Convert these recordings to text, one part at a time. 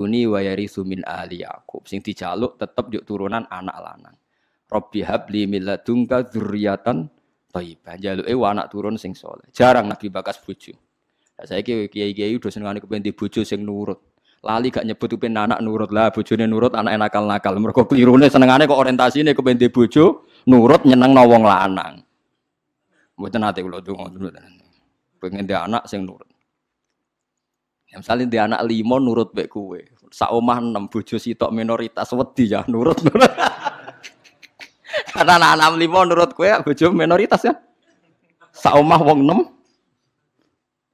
uni wa yarithu min ahli Yakub. Sing dijaluk tetep yuk turunan anak lanang. Rabbi habli min ladunka dzurriatan thayyibah. Jaluke anak turun sing soleh. Jarang Nabi bakas bojo. Saya kiai-kiai udah senengane kepen di bojo sing nurut. Lali gak nyebut kepen anak nurut lah, bojone nurut, anak nakal-nakal. Mergo klirune senengane kok orientasine kepen di bojo nurut nyeneng wong lanang. Mboten nate kula donga dulu. Pengen anak sing nurut. Ya, misalnya dia anak limo nurut baik kue. Sak omah enam bojo sitok minoritas wedi ya nurut. Karena anak-anak limo nurut kue bojo minoritas ya. Sak omah wong enam.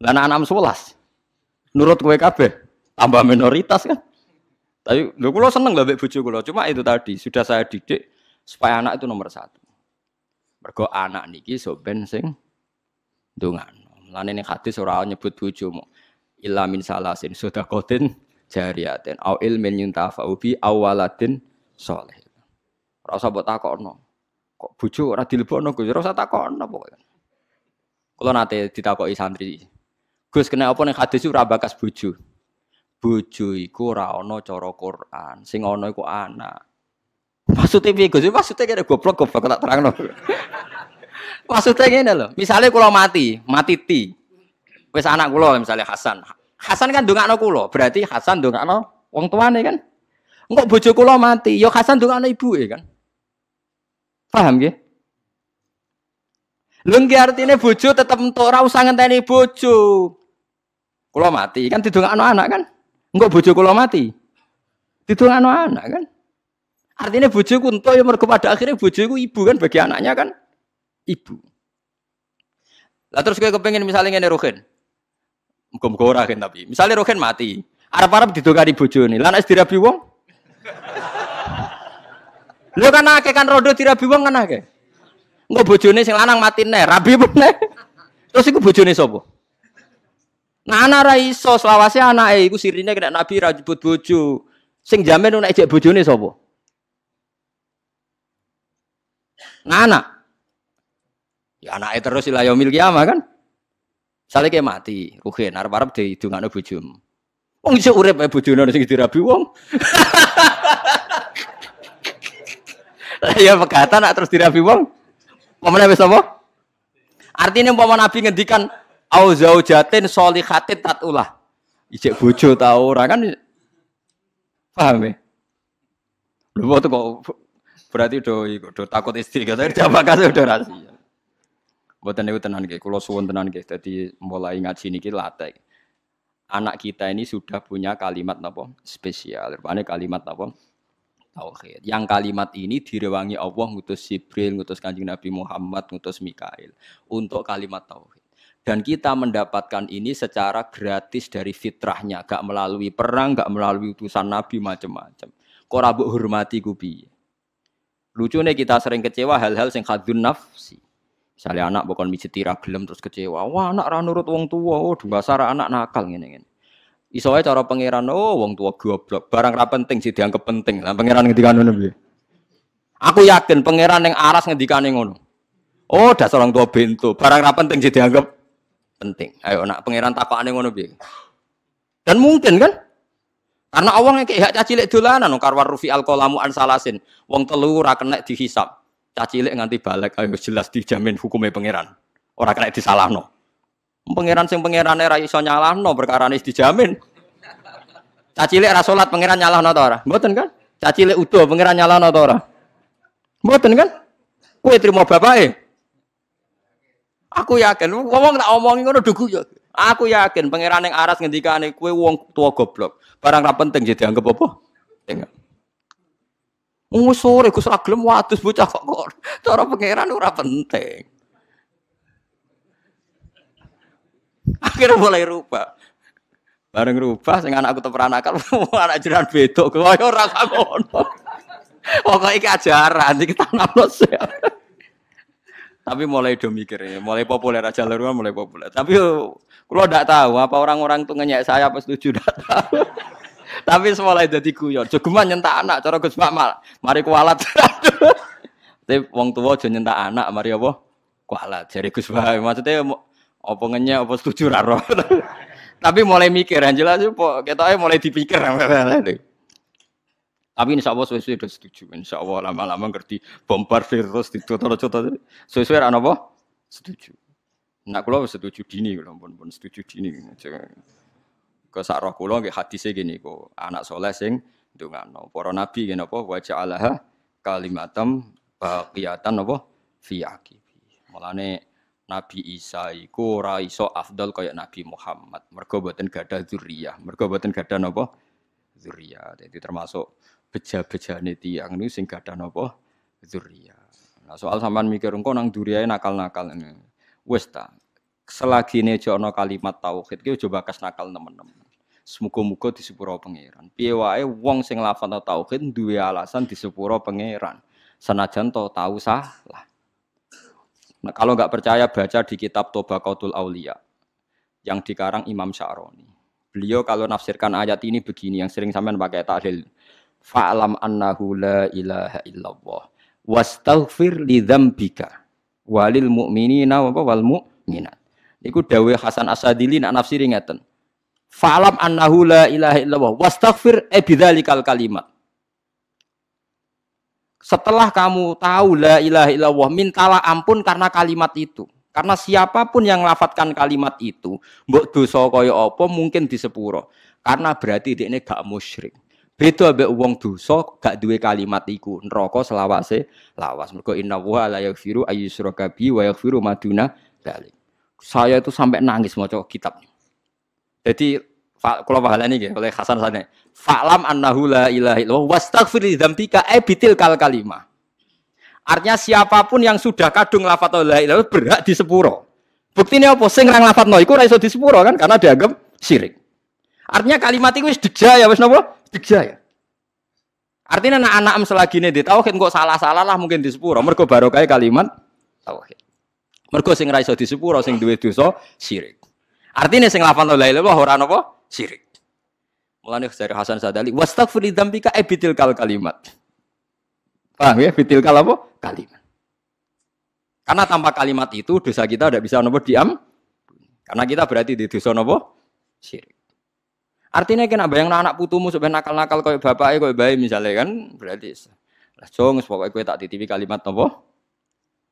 Lah anak-anak sebelas. Nurut kue kabeh tambah minoritas kan. Tapi lu kulo seneng lah bojo kulo. Cuma itu tadi sudah saya didik supaya anak itu nomor satu. Mergo anak niki soben sing ndongano. Lan ning hadis ora nyebut bojomu. Illa min salasin sedaqatin jariyatin au ilmin yuntafa'u bi awaladin saleh. Ora usah mbok takokno. Kok bojo ora dilebokno Gus? Ora usah takokno pokoke. Kula nate ditakoki santri. Gus kena apa ning hadis ora bakas bojo? Bojo iku ora ana cara Quran, sing ana iku anak. Maksudnya piye Gus? Maksudnya kira goblok goblok tak terangno. Maksudnya ngene lho, misalnya kula mati, mati ti. Wis anak kula misalnya Hasan. Hasan kan ndongakno kula, berarti Hasan ndongakno wong tuane kan. Engko bojo kula mati, ya Hasan ndongakno ibuke kan. Paham nggih? Lho nggih artine bojo tetep entuk ora usah ngenteni bojo. Kula mati kan didongakno anak kan. Engko bojo kula mati. Didongakno anak kan. Artinya bojoku entuk ya mergo pada akhirnya bojoku ibu kan bagi anaknya kan ibu. Lah terus kayak kepengen misalnya ngene Rohin. Muga-muga ora kan tapi. Misalnya Rohin mati, arep-arep didongani bojone. Lah nek dirabi wong? Lho kan akeh kan rodo dirabi wong kan akeh. Engko bojone sing lanang mati nih, rabi meneh. Terus iku bojone sapa? Nah anak ra iso selawase anake iku sirine kena Nabi ra jebut bojo. Sing jamin nek jek bojone sapa? Nah anak. Ya anaknya terus ilah yaumil kiamah kan. Misalnya kayak mati, rugen, arep-arep di dungane bojomu. Wong iso urip ae bojone sing dirabi wong. Ya pegatan nak terus dirabi wong. Pemene wis apa? Artinya umpama Nabi ngendikan au zaujatin sholihatin tatulah. Ijek bojo ta ora kan paham ya? Lho kok berarti do do takut istri kata jawab kasih udah rahasia. Buatan itu tenan kayak, kalau suwon tenan kayak, jadi mulai ngaji niki latek. Anak kita ini sudah punya kalimat apa spesial, rupanya kalimat apa tauhid. Yang kalimat ini direwangi Allah ngutus Jibril, ngutus Kanjeng Nabi Muhammad, ngutus Mikail untuk kalimat tauhid. Dan kita mendapatkan ini secara gratis dari fitrahnya, gak melalui perang, gak melalui utusan Nabi macam-macam. Kok rabu hormati kubi. Lucunya kita sering kecewa hal-hal yang khadun nafsi. Misalnya anak bukan mijeti gelem terus kecewa. Wah, anak ra nurut wong tua. Oh, dasar anak nakal ngene ngene. Iso ae cara pangeran, oh wong tua goblok. Barang ra penting sih dianggap penting. Lah pangeran ngendikane ngono piye? Aku yakin pangeran yang aras ngendikane ngono. Oh, dasar orang tua bento. Barang ra penting sih dianggap penting. Ayo nak pangeran takokane ngono piye? Dan mungkin kan? Karena Allah kayak hak caci lek dolanan karwar rufi alqalamu an salasin. Wong telu ra kena dihisab. Cacilik nganti balik ayo jelas dijamin hukumnya pangeran. Orang kena disalahno. Pangeran sing pangerane ra iso nyalahno perkara ini dijamin. Cacilik ra salat pangeran nyalahno ta ora? Mboten kan? Cacilik utuh pangeran nyalahno ta ora? Mboten kan? Kowe trimo bapake. Aku yakin, ngomong tak omongi ngono dugu ya. Aku yakin pangeran yang aras ngendikane kowe wong tua goblok. Barang ra penting jadi anggap apa? Enggak. Wong sore Gus ra gelem wadus bocah kok kok. Cara pangeran ora penting. Akhirnya mulai rubah. Bareng rubah sing anakku tetep nakal, anak jiran bedok kaya ora ngono. Pokoke iki ajaran iki tanamno Tapi mulai do mikir ya, mulai populer aja luar mulai populer. Tapi kalau tidak tahu apa orang-orang itu ngenyek saya apa setuju tahu. Tapi semula jadi guyon. Jogeman nyentak anak cara Gus Mamal. Mari kualat. Tapi wong tua aja nyentak anak mari apa? Kualat. Jadi Gus Mamal maksudnya apa ngenyek apa setuju raro. Tapi mulai mikir, yang jelas kita mulai dipikir. Tapi insya Allah sesuai sudah setuju. Insya Allah lama-lama ngerti bombardir terus ditutur-tutur. Sesuai apa? Setuju. Nak kulo setuju dini kulo pun pun setuju dini. Ke sak roh kulo nggih hadise gini kok anak soleh sing ndongano. Para nabi ngene apa wa ja'alaha kalimatam baqiyatan apa fi aqibi. Mulane Nabi Isa iku ora iso afdal kaya Nabi Muhammad. Mergo boten gadah zuriyah. Mergo boten gadah napa? Jadi termasuk beja-bejane tiyang niku sing gadah napa? Zuriyah. Nah, soal sampean mikir engko nang duriyae nakal-nakal. Wis ta. Selagi ini ana kalimat tauhid ki coba kas nakal teman-teman. Semoga-moga di sepuro pangeran. Piye wae wong sing lafal tauhid duwe alasan di sepuro pangeran. Senajan to tahu salah. Nah, kalau nggak percaya baca di kitab Tobaqatul Aulia yang dikarang Imam Syaroni. Beliau kalau nafsirkan ayat ini begini yang sering sampean pakai tahlil. Fa'lam annahu la ilaha illallah wastaghfir li dzambika walil mu'minina wa wal mu'minat. Iku dawuh Hasan Asadili nak nafsiri ngeten. Fa'lam annahu la ilaha illallah wastaghfir e bidzalikal kalimat. Setelah kamu tahu la ilaha illallah, mintalah ampun karena kalimat itu. Karena siapa pun yang lafatkan kalimat itu, mbok dosa kaya apa mungkin di sepuro. Karena berarti dia ini gak musyrik. Beda ambek wong dosa gak duwe kalimat iku, neraka selawase lawas. Mergo inna wa la yaghfiru ayyusyraka bi wa yaghfiru maduna dalik. Saya itu sampai nangis maca kitab. Jadi kalau pahalanya gitu oleh Hasan sana. Fa'lam annahu la ilaha illallah wastaghfir li dzambika e kal kalimah. Artinya siapa pun yang sudah kadung lafat la ilaha berhak di sepuro. Buktinya apa? Sing nang lafat no iku ora iso di sepuro kan karena dianggap syirik. Artinya kalimat itu wis ya wis napa? ya. Artinya anak-anak selagi ini tauhid kok salah-salah lah mungkin di sepuro. Mergo barokah kalimat tauhid. Mergo sing ra iso di sepuro sing duwe dosa syirik. Artinya sing lafal la ilaha ora napa? Syirik. Mulane dari Hasan Sadali, wastaghfir dzambika e bitil kal kalimat. Paham ya? Bitil kal apa? Kalimat. Karena tanpa kalimat itu dosa kita tidak bisa nopo diam. Karena kita berarti di dosa nopo syirik. Artinya kena bayang anak putumu sebenarnya nakal-nakal bapak bapaknya kayak bayi misalnya kan berarti lah jong pokoknya kue tak titipi kalimat nopo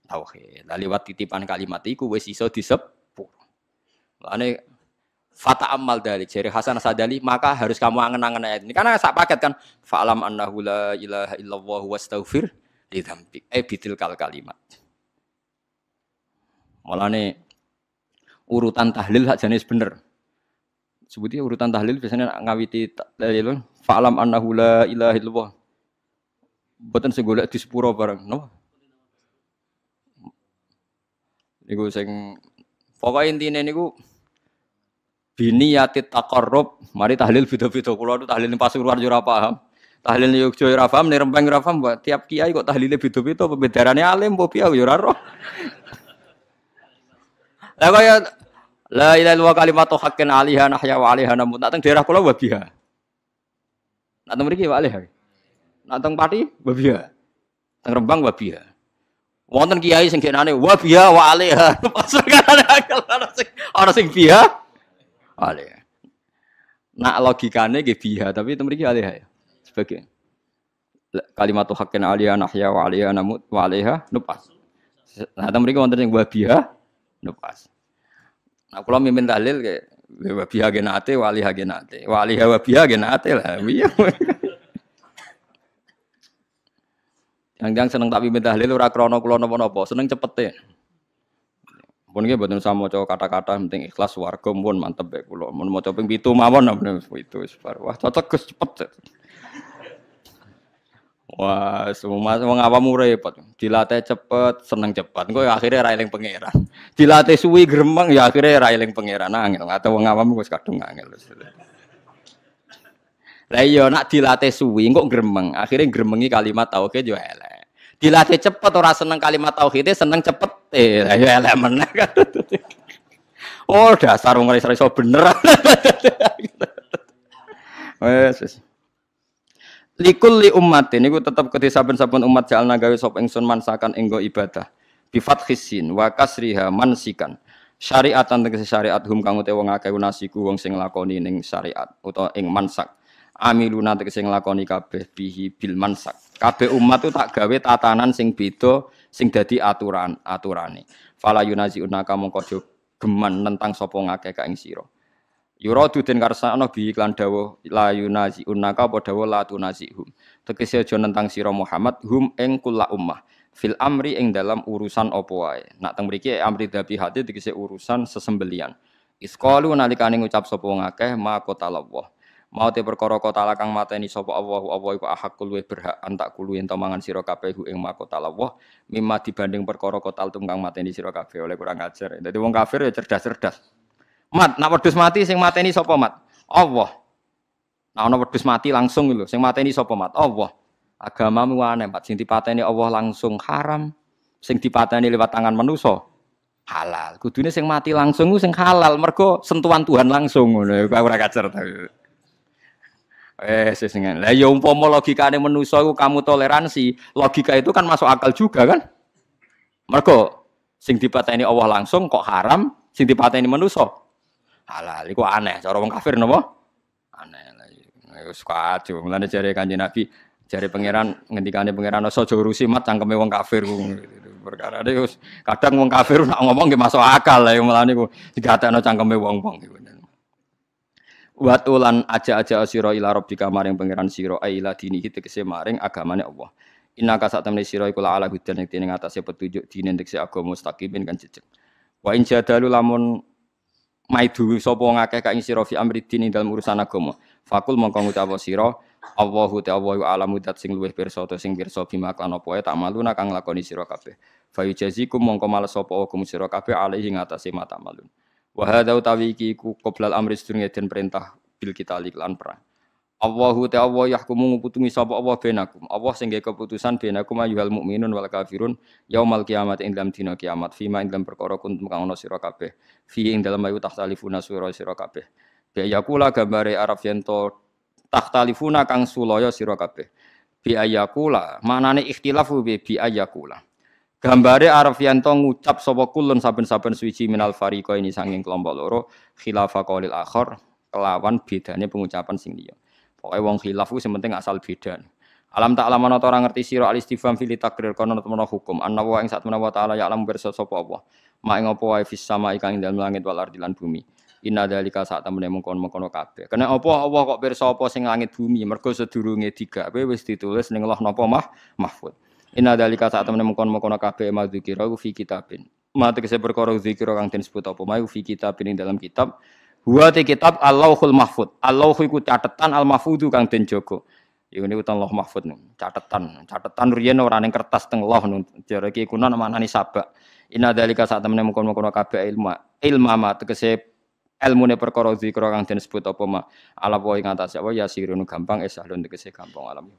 tauhid. Lah lewat titipan kalimat itu wes iso disebut. Lane Fata amal dari jari Hasan Sadali maka harus kamu angen-angen ayat ini. Karena sak paket kan fa'lam annahu la ilaha illallah wastaghfir li dzambik. Eh bitil kal kalimat. Mulane urutan tahlil hak jenis bener. Sebutnya urutan tahlil biasanya ngawiti tahlil. Fa'lam annahu la ilaha illallah. Boten segolek di sepuro bareng no niku sing pokoknya intinya niku bini yatit takorup mari tahlil video-video kulo itu tahlil pasuruan yo ora paham. Tahlil Yogyo yo ora paham rempeng ora paham tiap kiai kok tahlilnya video-video pembedarannya alim mbok piye yo ora roh. Lah kaya la ilaha illallah kalimatu haqqin alaiha nahya wa alaiha namut. Nak teng daerah kula wabiha. Nak teng mriki wa alaiha nak teng pati wabiha. Teng rembang wabiha wonten kiai sing genane wabiha wa alaiha pas ana sing biha alih. Nak logikane nggih biha, tapi itu mriki alih ya. Sebagai kalimat haqqin aliyah nahya wa namut wa alaiha nupas. Nah, itu mriki wonten sing wa biha nupas. Nah, kula mimpin dalil kayak wa biha genate wa alaiha genate. Wa alaiha wa biha genate lah. Yang-yang seneng tak mimpin dalil ora krana kula napa-napa, seneng cepete. Pun nggih mboten sama maca kata-kata penting ikhlas warga pun mantep ya kula. Mun maca ping 7 mawon itu wis Wah cocok Gus cepet. Wah, semua wong awam repot. Dilatih cepet, seneng cepet. Engko ya akhirnya ra eling pangeran. Dilatih suwi gremeng ya akhirnya ra eling pangeran angel. Atau wong awam wis kadung angel. Lah iya nak dilatih suwi kok gremeng. Akhirnya gremengi kalimat tauhid yo elek. Dilatih cepet ora seneng kalimat tauhid, seneng cepet. Eh, elek meneh kan. Oh, dasar wong ora iso bener. Wes. Likul li umatin niku tetep kedhe saben-saben umat jalna gawe sop ingsun mansakan enggo ibadah. Bi fathisin wa kasriha mansikan. syariatan tegese syariat hum kang utawa wong akeh nasiku wong sing lakoni ning syariat utawa ing mansak amiluna tegese nglakoni kabeh bihi bil mansak kabeh umat itu tak gawe tatanan sing beda sing dadi aturan aturane fala yunazi unaka aja geman tentang sapa ngakeh ka ing sira Yuradu den karsana bi iklan dawuh la yunazi unaka apa la tunazihum tegese aja nentang sira Muhammad hum ing kula ummah fil amri ing dalam urusan apa wae. Nak teng mriki amri dabi hati tegese urusan sesembelian. Isqalu nalikane ngucap sapa wong akeh ma qatallah. Mau te perkara kota lakang mateni sapa Allah Allah iku ahakul luwih berhak antak kulu ento mangan sira kabeh ing ma qatallah mimma dibanding perkara kotal tungkang mateni sira kabeh oleh kurang ajar. Dadi wong kafir ya cerdas-cerdas. Mat, nak wedhus mati sing mateni sapa mat? Allah. Nah ana wedhus mati langsung lho, sing mateni sapa mat? Allah agamamu aneh Pak sing dipateni Allah langsung haram sing dipateni lewat tangan manusia halal kudune sing mati langsung sing halal mergo sentuhan Tuhan langsung ngono ora kacer Eh, sesengan. Lah ya umpama logikane manusa iku kamu toleransi, logika itu kan masuk akal juga kan? Mergo sing dipateni Allah langsung kok haram, sing dipateni manusa halal. Iku aneh, cara wong kafir napa? Aneh. Ya wis kacau. Mulane jare Kanjeng Nabi, Jari pangeran ngendikane pangeran ojo urusi mat cangkeme wong kafir ku. Perkara kadang wong kafir nak ngomong ge masuk akal ya mulane ku digatekno cangkeme wong-wong iku. Watulan aja-aja sira ila rabbika maring pangeran sira aila dinihi tegese maring agamane Allah. Inna ka sak temne sira iku ala hudan ing dene ngatasé petunjuk dine tegese agama mustaqimin kan jejeg. Wa in jadalu lamun maidu sapa ngakeh ka ing fi amri dini dalam urusan agama. Fakul mongko ngucap sira Allahu ta Allahu alamu dat sing luwih pirsa ta sing pirsa bima kan apa tak maluna kang lakoni sira kabeh. Fa yujazikum mongko males sapa hukum sira kabeh alaihi mata malun. Wa hadza utawi iki ku qoblal amri sedurunge den perintah bil kita lan perang. Allahu ta Allah yahkumu nguputungi sapa Allah benakum. Allah sing keputusan benakum ayyuhal mukminun wal kafirun yaumal kiamat ing dalam dina kiamat fima ing dalam perkara kuntum kang ana sira kabeh. Fi ing dalam ayu tahtalifuna sura sira kabeh. Bi yakula gambare Arab yento takhtalifuna kang sulaya sira kabeh bi ayakula manane ikhtilafu bi bi ayakula gambare arep yanto ngucap sapa kulun saben-saben suci minal fariqa ini sanging kelompok loro khilafa qaulil akhir kelawan bedane pengucapan sing liya. Pokoke wong khilaf ku penting asal beda. Alam tak alam ana ora ngerti sira al istifham fil takrir kono temen hukum. Anna wa ing sak menawa taala ya alam bersa sapa apa mak ing apa wae fis sama ikang dalem langit wal lan bumi. Inna dalika saat temene mengkon-mengkono kabeh. Kena apa Allah kok pirsa apa sing langit bumi? Mergo sedurunge digawe wis ditulis ning Allah napa mah mahfud. Inna dalika saat temene mengkon-mengkono kabeh madzikira fi kitabin. Mate kese perkara zikira kang den sebut apa mau fi kitabin ing dalam kitab. Huwa te kitab Allahul Mahfud. Allah iku catatan al mahfudu kang den jaga. Iku niku Allah mahfud nih, catatan. Catatan riyen ora ning kertas teng Allah nih. Jare iki kuna manani sabak. Inna dalika saat temene mengkon-mengkono kabeh ilmu. Ilma ma tegese ilmune perkara zikra kang den sebut apa ma ala wa ing atase apa ya sirun gampang esahlun tegese gampang alam